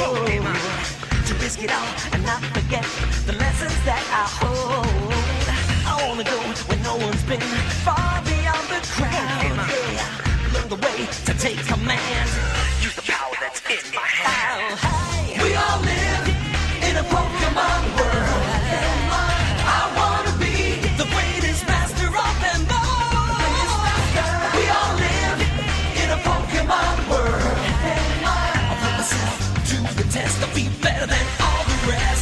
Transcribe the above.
road to risk it all and not forget the lessons that I hold. I wanna go where no one's been, far beyond the crowd. Learn the way to take command. Use the power that's in my hand. contest, I be better than all the rest.